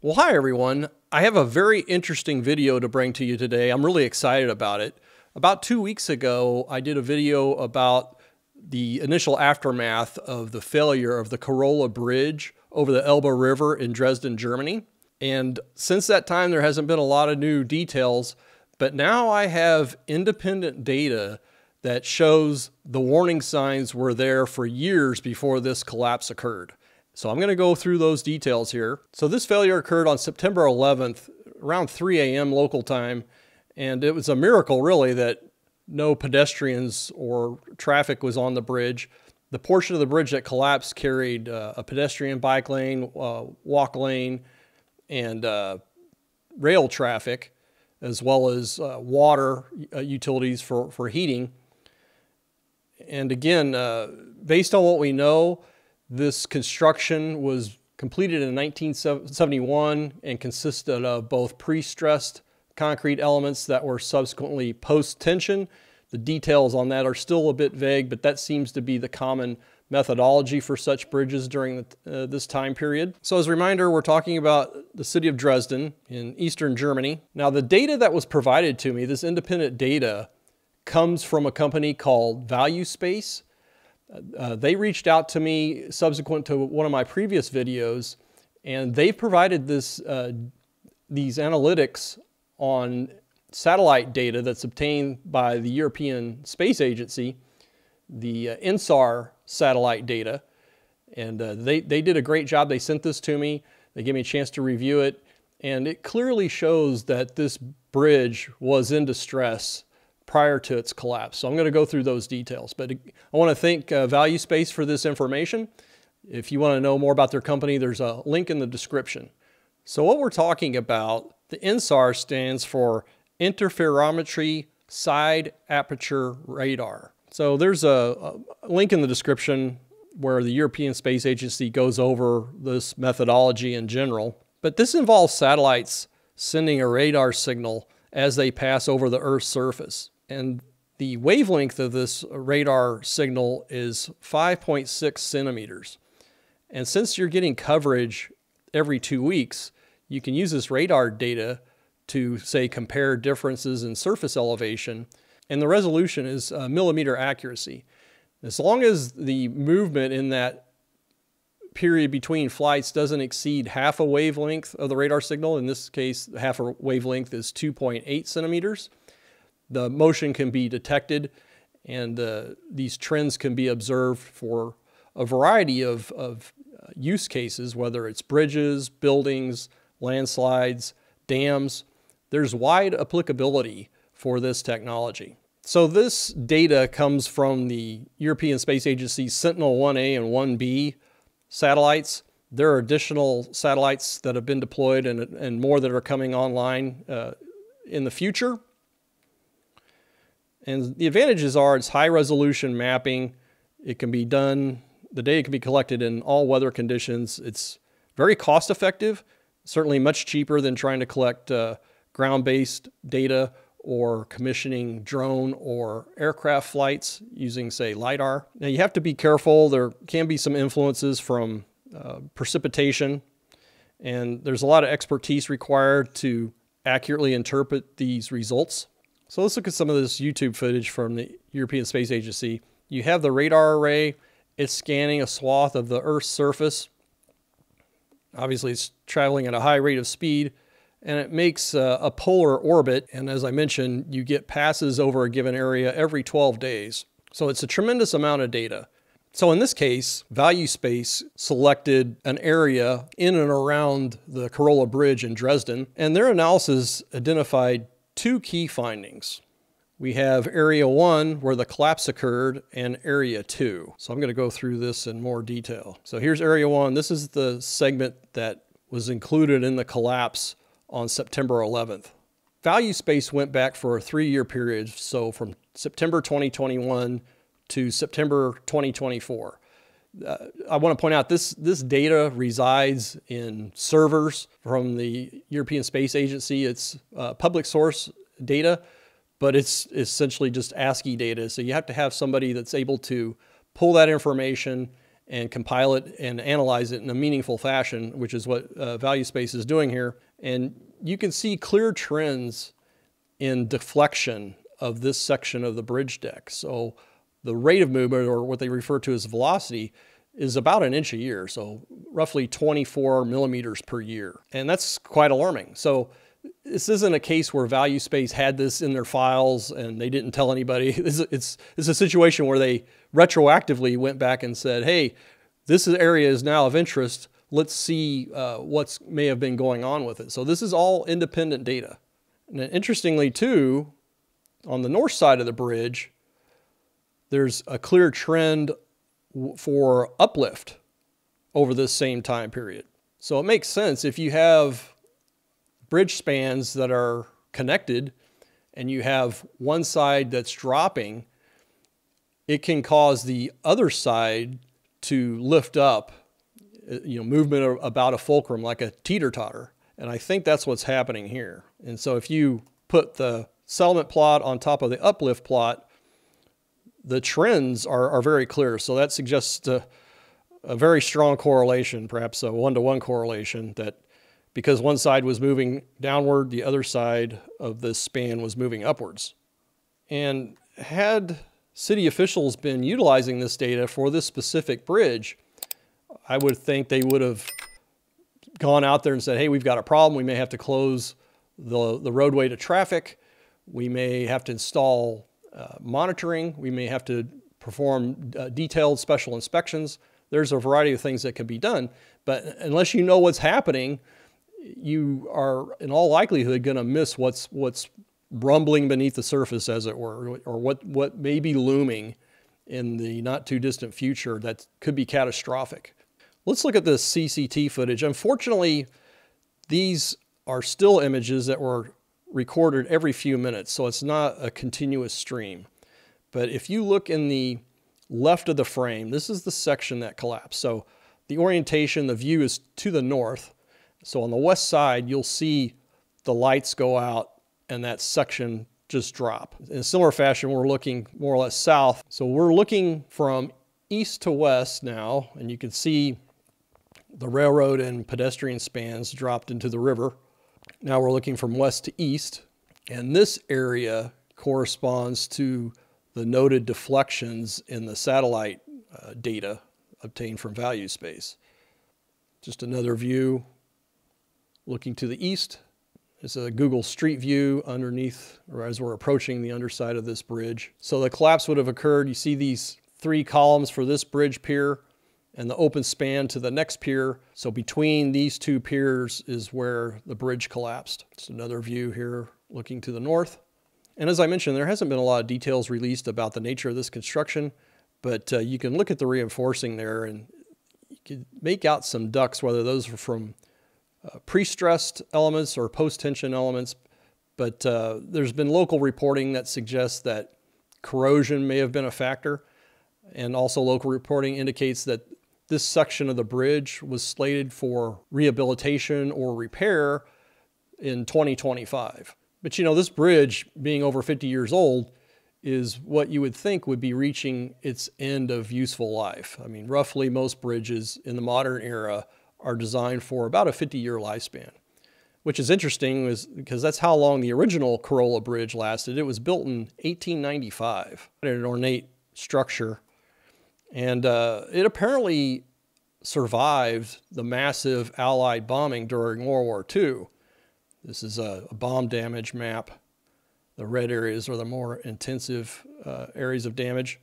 Well, hi everyone. I have a very interesting video to bring to you today. I'm really excited about it. About two weeks ago, I did a video about the initial aftermath of the failure of the Carola Bridge over the Elbe River in Dresden, Germany. And since that time, there hasn't been a lot of new details, but now I have independent data that shows the warning signs were there for years before this collapse occurred. So I'm going to go through those details here. So this failure occurred on September 11th, around 3 a.m. local time, and it was a miracle really that no pedestrians or traffic was on the bridge. The portion of the bridge that collapsed carried uh, a pedestrian bike lane, uh, walk lane, and uh, rail traffic, as well as uh, water uh, utilities for, for heating. And again, uh, based on what we know, this construction was completed in 1971 and consisted of both pre-stressed concrete elements that were subsequently post-tension. The details on that are still a bit vague, but that seems to be the common methodology for such bridges during the, uh, this time period. So as a reminder, we're talking about the city of Dresden in eastern Germany. Now the data that was provided to me, this independent data, comes from a company called ValueSpace. Uh, they reached out to me subsequent to one of my previous videos, and they've provided this, uh, these analytics on satellite data that's obtained by the European Space Agency, the uh, INSAR satellite data. And uh, they, they did a great job. They sent this to me. They gave me a chance to review it. And it clearly shows that this bridge was in distress prior to its collapse. So I'm going to go through those details. But I want to thank uh, ValueSpace for this information. If you want to know more about their company, there's a link in the description. So what we're talking about, the INSAR stands for Interferometry Side Aperture Radar. So there's a, a link in the description where the European Space Agency goes over this methodology in general. But this involves satellites sending a radar signal as they pass over the Earth's surface. And the wavelength of this radar signal is 5.6 centimeters. And since you're getting coverage every two weeks, you can use this radar data to say compare differences in surface elevation. And the resolution is uh, millimeter accuracy. As long as the movement in that period between flights doesn't exceed half a wavelength of the radar signal, in this case, half a wavelength is 2.8 centimeters, the motion can be detected and uh, these trends can be observed for a variety of, of uh, use cases, whether it's bridges, buildings, landslides, dams. There's wide applicability for this technology. So this data comes from the European Space Agency Sentinel-1A and 1B satellites. There are additional satellites that have been deployed and, and more that are coming online uh, in the future. And the advantages are it's high resolution mapping. It can be done, the data can be collected in all weather conditions. It's very cost effective, certainly much cheaper than trying to collect uh, ground-based data or commissioning drone or aircraft flights using, say, LiDAR. Now, you have to be careful. There can be some influences from uh, precipitation, and there's a lot of expertise required to accurately interpret these results. So let's look at some of this YouTube footage from the European Space Agency. You have the radar array. It's scanning a swath of the Earth's surface. Obviously, it's traveling at a high rate of speed, and it makes a, a polar orbit. And as I mentioned, you get passes over a given area every 12 days. So it's a tremendous amount of data. So in this case, ValueSpace selected an area in and around the Carola Bridge in Dresden, and their analysis identified two key findings. We have area one where the collapse occurred and area two. So I'm going to go through this in more detail. So here's area one. This is the segment that was included in the collapse on September 11th. Value Space went back for a three year period. So from September 2021 to September 2024. Uh, I want to point out this, this data resides in servers from the European Space Agency. It's uh, public source data, but it's essentially just ASCII data. So you have to have somebody that's able to pull that information and compile it and analyze it in a meaningful fashion, which is what uh, ValueSpace is doing here. And you can see clear trends in deflection of this section of the bridge deck. So the rate of movement, or what they refer to as velocity, is about an inch a year, so roughly 24 millimeters per year. And that's quite alarming. So this isn't a case where ValueSpace had this in their files and they didn't tell anybody. It's, it's, it's a situation where they retroactively went back and said, hey, this area is now of interest. Let's see uh, what's may have been going on with it. So this is all independent data. And interestingly too, on the north side of the bridge, there's a clear trend for uplift over this same time period. So it makes sense if you have bridge spans that are connected and you have one side that's dropping, it can cause the other side to lift up, uh, you know, movement about a fulcrum like a teeter-totter. And I think that's what's happening here. And so if you put the settlement plot on top of the uplift plot, the trends are, are very clear. So that suggests a, a very strong correlation, perhaps a one-to-one correlation that because one side was moving downward, the other side of the span was moving upwards. And had city officials been utilizing this data for this specific bridge, I would think they would have gone out there and said, hey, we've got a problem. We may have to close the, the roadway to traffic. We may have to install uh, monitoring. We may have to perform uh, detailed special inspections. There's a variety of things that can be done. But unless you know what's happening, you are in all likelihood going to miss what's what's rumbling beneath the surface, as it were, or what what may be looming in the not too distant future that could be catastrophic. Let's look at the CCT footage. Unfortunately, these are still images that were recorded every few minutes, so it's not a continuous stream. But if you look in the left of the frame, this is the section that collapsed. So the orientation, the view is to the north. So on the west side, you'll see the lights go out and that section just drop. In a similar fashion, we're looking more or less south. So we're looking from east to west now, and you can see the railroad and pedestrian spans dropped into the river. Now we're looking from west to east, and this area corresponds to the noted deflections in the satellite uh, data obtained from ValueSpace. Just another view looking to the east. It's a Google Street View underneath, or as we're approaching the underside of this bridge. So the collapse would have occurred. You see these three columns for this bridge pier and the open span to the next pier. So between these two piers is where the bridge collapsed. It's another view here looking to the north. And as I mentioned, there hasn't been a lot of details released about the nature of this construction, but uh, you can look at the reinforcing there and you can make out some ducts, whether those are from uh, pre-stressed elements or post-tension elements, but uh, there's been local reporting that suggests that corrosion may have been a factor. And also local reporting indicates that this section of the bridge was slated for rehabilitation or repair in 2025. But you know, this bridge being over 50 years old is what you would think would be reaching its end of useful life. I mean, roughly most bridges in the modern era are designed for about a 50 year lifespan, which is interesting because that's how long the original Carola Bridge lasted. It was built in 1895 in an ornate structure. And uh, it apparently survived the massive Allied bombing during World War II. This is a, a bomb damage map. The red areas are the more intensive uh, areas of damage.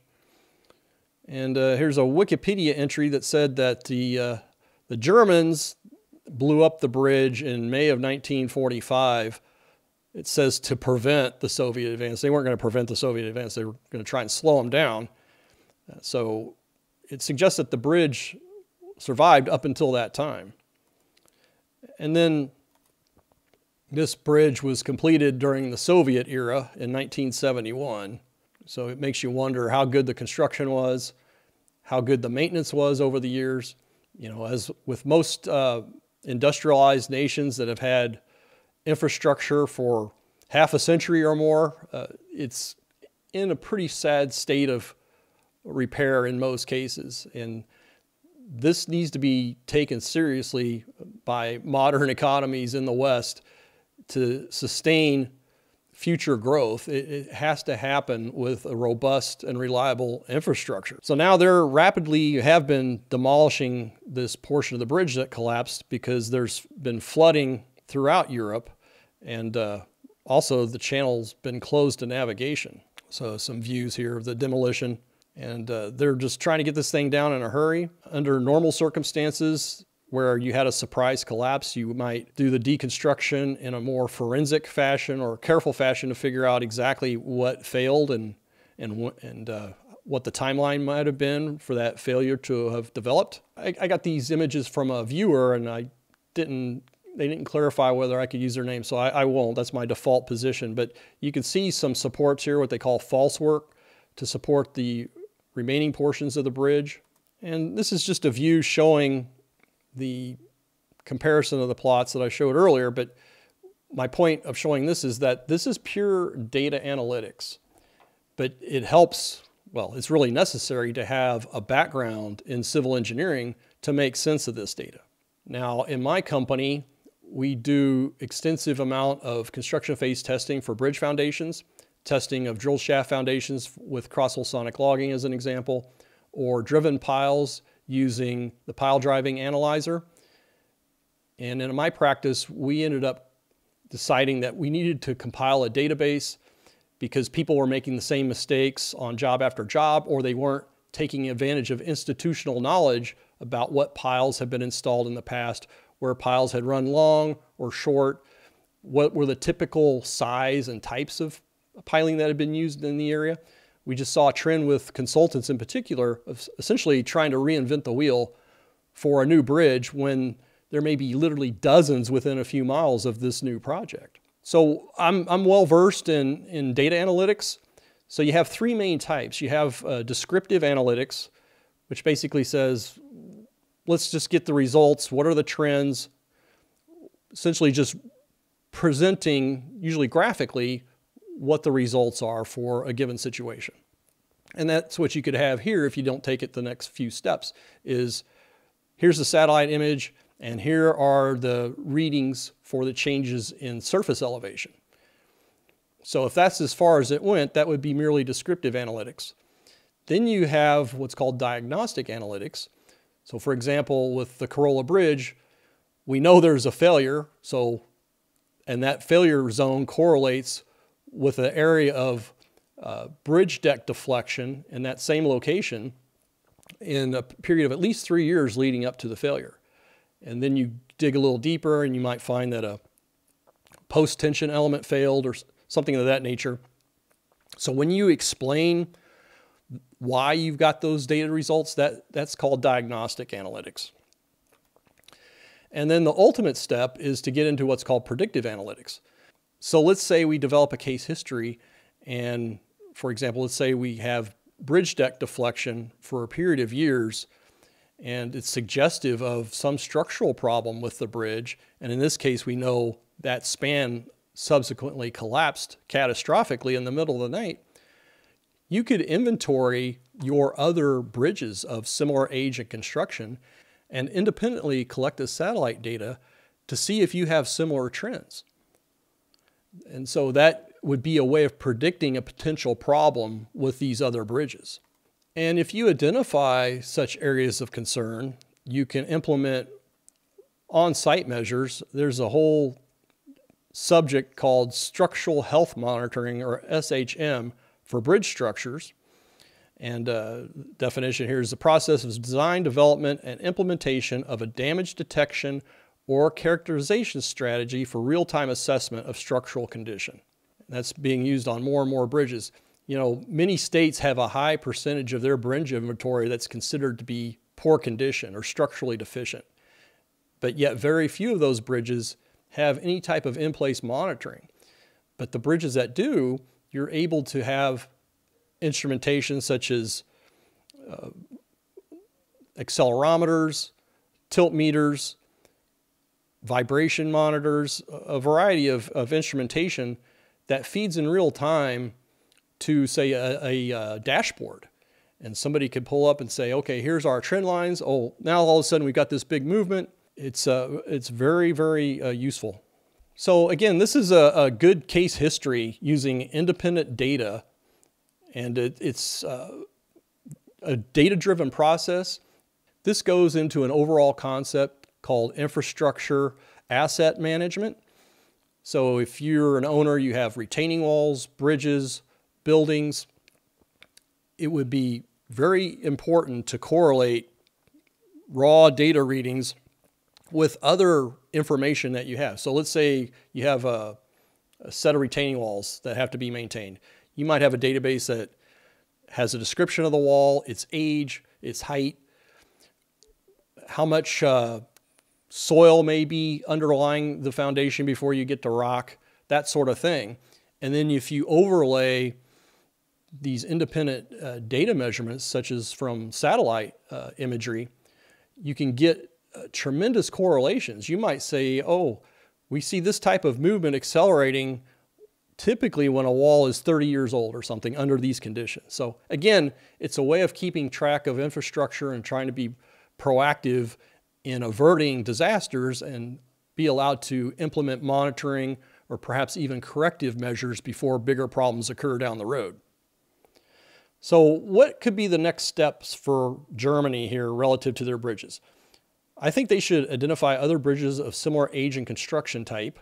And uh, here's a Wikipedia entry that said that the uh, the Germans blew up the bridge in May of 1945. It says to prevent the Soviet advance. They weren't going to prevent the Soviet advance. They were going to try and slow them down. So it suggests that the bridge survived up until that time. And then this bridge was completed during the Soviet era in 1971. So it makes you wonder how good the construction was, how good the maintenance was over the years you know, as with most uh, industrialized nations that have had infrastructure for half a century or more, uh, it's in a pretty sad state of repair in most cases. And this needs to be taken seriously by modern economies in the West to sustain future growth. It, it, has to happen with a robust and reliable infrastructure. So now they're rapidly have been demolishing this portion of the bridge that collapsed because there's been flooding throughout Europe and uh, also the channel's been closed to navigation. So some views here of the demolition and uh, they're just trying to get this thing down in a hurry. Under normal circumstances, where you had a surprise collapse, you might do the deconstruction in a more forensic fashion or careful fashion to figure out exactly what failed and and and uh, what the timeline might have been for that failure to have developed. I, I got these images from a viewer, and I didn't they didn't clarify whether I could use their name, so I, I, won't. That's my default position. But you can see some supports here, what they call false work, to support the remaining portions of the bridge. And this is just a view showing the comparison of the plots that I showed earlier, but my point of showing this is that this is pure data analytics, but it helps, well, it's really necessary to have a background in civil engineering to make sense of this data. Now, in my company, we do extensive amount of construction phase testing for bridge foundations testing of drill shaft foundations with cross-hole sonic logging as an example, or driven piles using the pile driving analyzer. And in my practice, we ended up deciding that we needed to compile a database because people were making the same mistakes on job after job, or they weren't taking advantage of institutional knowledge about what piles had been installed in the past, where piles had run long or short, what were the typical size and types of piling that had been used in the area. We just saw a trend with consultants in particular of essentially trying to reinvent the wheel for a new bridge when there may be literally dozens within a few miles of this new project. So I'm, I'm well versed in, in data analytics. So you have three main types. You have uh, descriptive analytics, which basically says, let's just get the results. What are the trends? Essentially just presenting, usually graphically, what the results are for a given situation. And that's what you could have here if you don't take it the next few steps is here's the satellite image and here are the readings for the changes in surface elevation. So if that's as far as it went, that would be merely descriptive analytics. Then you have what's called diagnostic analytics. So for example, with the Carola Bridge, we know there's a failure, so and that failure zone correlates with an area of uh, bridge deck deflection in that same location in a period of at least three years leading up to the failure. And then you dig a little deeper and you might find that a post tension element failed or something of that nature. So when you explain why you've got those data results, that, that's called diagnostic analytics. And then the ultimate step is to get into what's called predictive analytics. So let's say we develop a case history and for example, let's say we have bridge deck deflection for a period of years and it's suggestive of some structural problem with the bridge. And in this case, we know that span subsequently collapsed catastrophically in the middle of the night. You could inventory your other bridges of similar age and construction and independently collect the satellite data to see if you have similar trends. And so that would be a way of predicting a potential problem with these other bridges. And if you identify such areas of concern, you can implement on-site measures. There's a whole subject called structural health monitoring or SHM for bridge structures. And uh, definition here is the process of design, development, and implementation of a damage detection or characterization strategy for real-time assessment of structural condition. That's being used on more and more bridges. You know, many states have a high percentage of their bridge inventory that's considered to be poor condition or structurally deficient. But yet very few of those bridges have any type of in-place monitoring. But the bridges that do, you're able to have instrumentation such as uh, accelerometers, tilt meters, vibration monitors, a variety of, of instrumentation that feeds in real time to say a, a, a, dashboard. and somebody could pull up and say, okay, here's our trend lines. Oh, now all of a sudden we've got this big movement. It's, uh, it's very, very uh, useful. So again, this is a, a, good case history using independent data, and it, it's uh, a data-driven process. This goes into an overall concept called infrastructure asset management. So if you're an owner, you have retaining walls, bridges, buildings, it would be very important to correlate raw data readings with other information that you have. So let's say you have a, a, set of retaining walls that have to be maintained. You might have a database that has a description of the wall, its age, its height, how much uh, soil may be underlying the foundation before you get to rock, that sort of thing. And then if you overlay these independent uh, data measurements, such as from satellite uh, imagery, you can get uh, tremendous correlations. You might say, oh, we see this type of movement accelerating typically when a wall is 30 years old or something under these conditions. So again, it's a way of keeping track of infrastructure and trying to be proactive in averting disasters and be allowed to implement monitoring or perhaps even corrective measures before bigger problems occur down the road. So what could be the next steps for Germany here relative to their bridges? I think they should identify other bridges of similar age and construction type.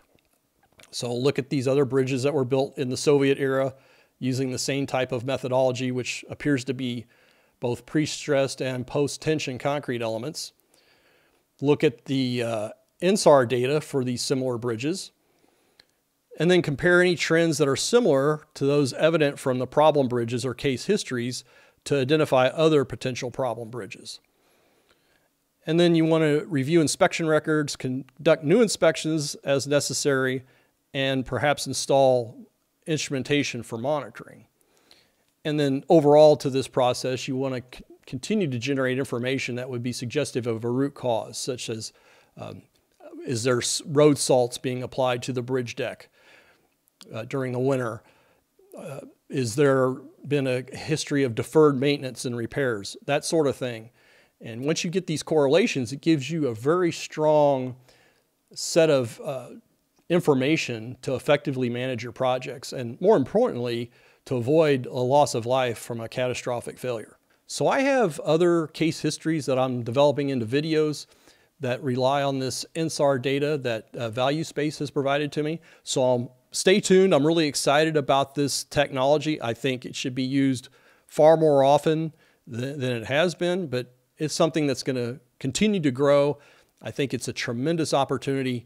So look at these other bridges that were built in the Soviet era using the same type of methodology, which appears to be both pre-stressed and post-tension concrete elements. Look at the uh, INSAR data for these similar bridges and then compare any trends that are similar to those evident from the problem bridges or case histories to identify other potential problem bridges. And then you want to review inspection records, conduct new inspections as necessary, and perhaps install instrumentation for monitoring. And then overall to this process, you want to continue to generate information that would be suggestive of a root cause, such as um, is there road salts being applied to the bridge deck? uh, during the winter? Uh, is there been a history of deferred maintenance and repairs? That sort of thing. And once you get these correlations, it gives you a very strong set of uh, information to effectively manage your projects and more importantly, to avoid a loss of life from a catastrophic failure. So I have other case histories that I'm developing into videos that rely on this INSAR data that uh, ValueSpace has provided to me. So I'm stay tuned. I'm really excited about this technology. I think it should be used far more often than, than it has been, but it's something that's going to continue to grow. I think it's a tremendous opportunity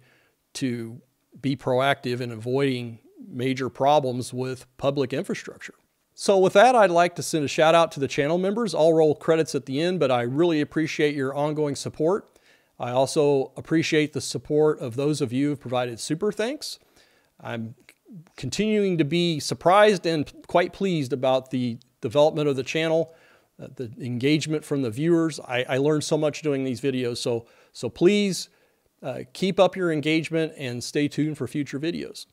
to be proactive in avoiding major problems with public infrastructure. So with that, I'd like to send a shout out to the channel members. I'll roll credits at the end, but I really appreciate your ongoing support. I also appreciate the support of those of you who have provided super thanks. I'm continuing to be surprised and quite pleased about the development of the channel, uh, the engagement from the viewers. I, I, learned so much doing these videos. So, so please uh, keep up your engagement and stay tuned for future videos.